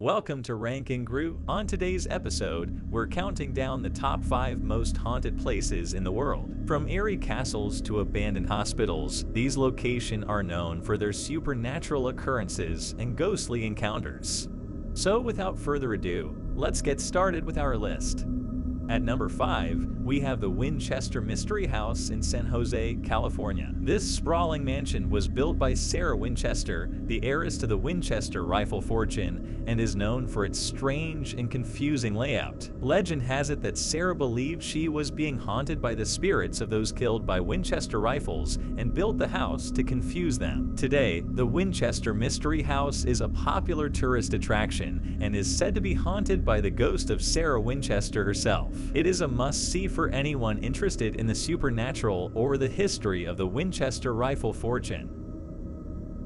Welcome to RankingRoo. On today's episode, we're counting down the top 5 most haunted places in the world. From eerie castles to abandoned hospitals, these locations are known for their supernatural occurrences and ghostly encounters. So without further ado, let's get started with our list. At number 5, we have the Winchester Mystery House in San Jose, California. This sprawling mansion was built by Sarah Winchester, the heiress to the Winchester rifle fortune, and is known for its strange and confusing layout. Legend has it that Sarah believed she was being haunted by the spirits of those killed by Winchester rifles and built the house to confuse them. Today, the Winchester Mystery House is a popular tourist attraction and is said to be haunted by the ghost of Sarah Winchester herself. It is a must-see for anyone interested in the supernatural or the history of the Winchester rifle fortune.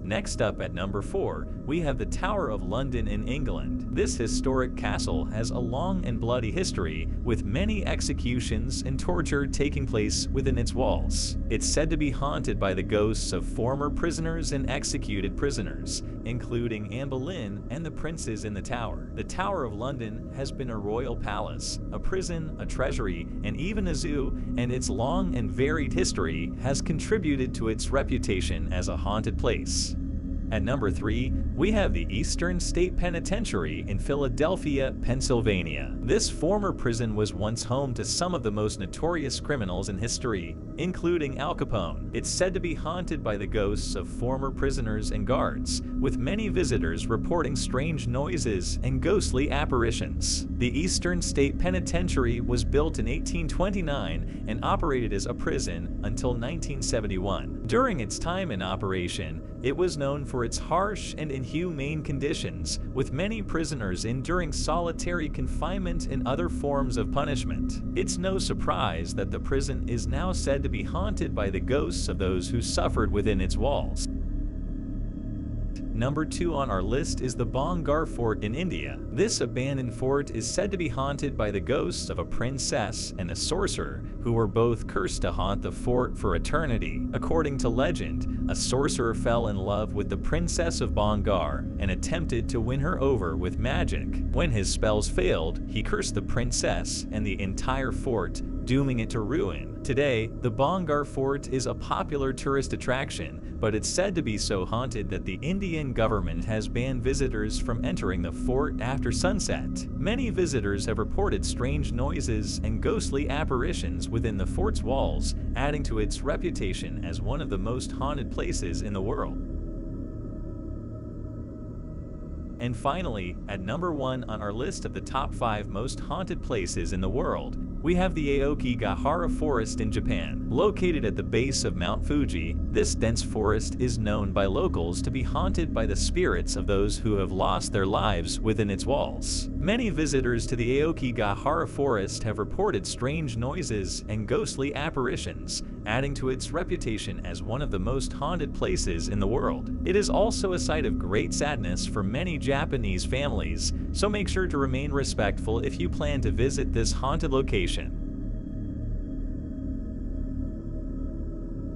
Next up at number 4, we have the Tower of London in England. This historic castle has a long and bloody history, with many executions and torture taking place within its walls. It's said to be haunted by the ghosts of former prisoners and executed prisoners, including Anne Boleyn and the princes in the tower. The Tower of London has been a royal palace, a prison, a treasury, and even a zoo, and its long and varied history has contributed to its reputation as a haunted place. At number 3, we have the Eastern State Penitentiary in Philadelphia, Pennsylvania. This former prison was once home to some of the most notorious criminals in history, including Al Capone. It's said to be haunted by the ghosts of former prisoners and guards, with many visitors reporting strange noises and ghostly apparitions. The Eastern State Penitentiary was built in 1829 and operated as a prison until 1971. During its time in operation, it was known for its harsh and inhumane conditions, with many prisoners enduring solitary confinement and other forms of punishment. It's no surprise that the prison is now said to be haunted by the ghosts of those who suffered within its walls. Number 2 on our list is the Bhangarh Fort in India. This abandoned fort is said to be haunted by the ghosts of a princess and a sorcerer who were both cursed to haunt the fort for eternity. According to legend, a sorcerer fell in love with the princess of Bhangarh and attempted to win her over with magic. When his spells failed, he cursed the princess and the entire fort, dooming it to ruin. Today, the Bhangarh Fort is a popular tourist attraction, but it's said to be so haunted that the Indian government has banned visitors from entering the fort after sunset. Many visitors have reported strange noises and ghostly apparitions within the fort's walls, adding to its reputation as one of the most haunted places in the world. And finally, at number one on our list of the top 5 most haunted places in the world, we have the Aokigahara Forest in Japan. Located at the base of Mount Fuji, this dense forest is known by locals to be haunted by the spirits of those who have lost their lives within its walls. Many visitors to the Aokigahara Forest have reported strange noises and ghostly apparitions, adding to its reputation as one of the most haunted places in the world. It is also a site of great sadness for many Japanese families, so make sure to remain respectful if you plan to visit this haunted location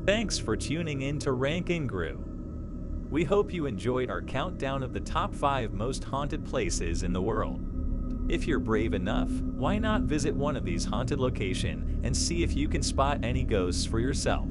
Thanks for tuning in to RankingRoo. We hope you enjoyed our countdown of the top 5 most haunted places in the world. If you're brave enough, why not visit one of these haunted locations and see if you can spot any ghosts for yourself.